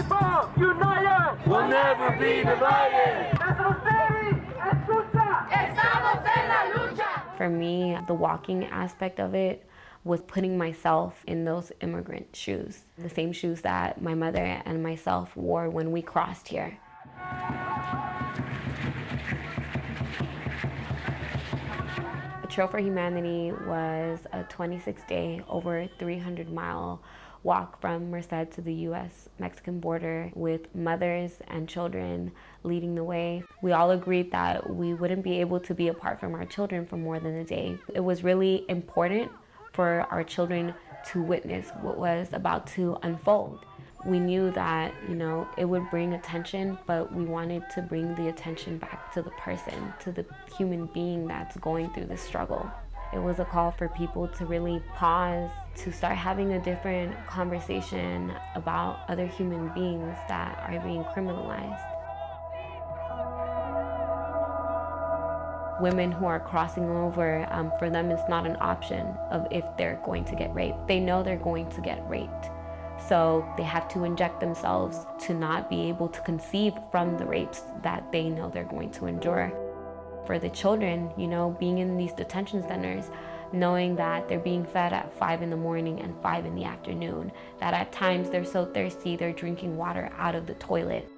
people united will never be divided. For me, the walking aspect of it was putting myself in those immigrant shoes, the same shoes that my mother and myself wore when we crossed here. A Trail for Humanity was a 26 day, over 300 mile walk from Merced to the US Mexican border with mothers and children leading the way. We all agreed that we wouldn't be able to be apart from our children for more than a day. It was really important for our children to witness what was about to unfold we knew that you know it would bring attention but we wanted to bring the attention back to the person to the human being that's going through this struggle it was a call for people to really pause to start having a different conversation about other human beings that are being criminalized. Women who are crossing over um, for them it's not an option of if they're going to get raped. They know they're going to get raped. So they have to inject themselves to not be able to conceive from the rapes that they know they're going to endure. For the children, you know, being in these detention centers, knowing that they're being fed at 5 in the morning and 5 in the afternoon, that at times they're so thirsty they're drinking water out of the toilet.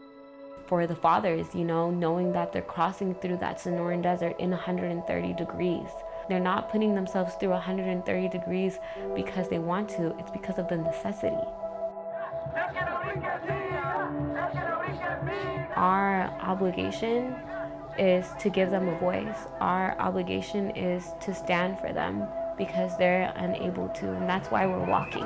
For the fathers, you know, knowing that they're crossing through that Sonoran Desert in 130 degrees. They're not putting themselves through 130 degrees because they want to, it's because of the necessity. Our obligation is to give them a voice. Our obligation is to stand for them because they're unable to, and that's why we're walking.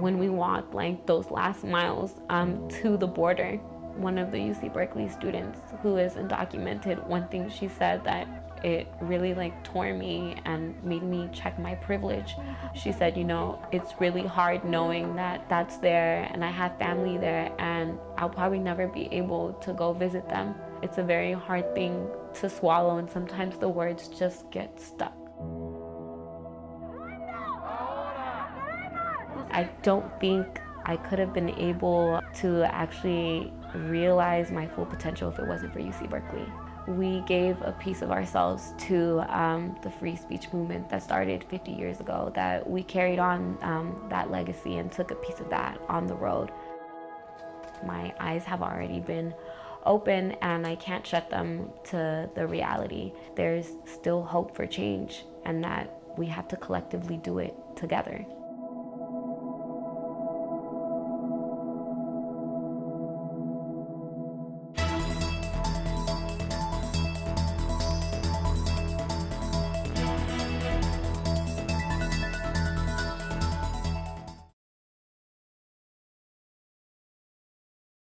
When we walk like those last miles um, to the border, one of the UC Berkeley students who is undocumented, one thing she said that it really like tore me and made me check my privilege. She said, you know, it's really hard knowing that that's there and I have family there and I'll probably never be able to go visit them. It's a very hard thing to swallow and sometimes the words just get stuck. I don't think I could have been able to actually realize my full potential if it wasn't for UC Berkeley we gave a piece of ourselves to um, the free speech movement that started 50 years ago, that we carried on um, that legacy and took a piece of that on the road. My eyes have already been open and I can't shut them to the reality. There's still hope for change and that we have to collectively do it together.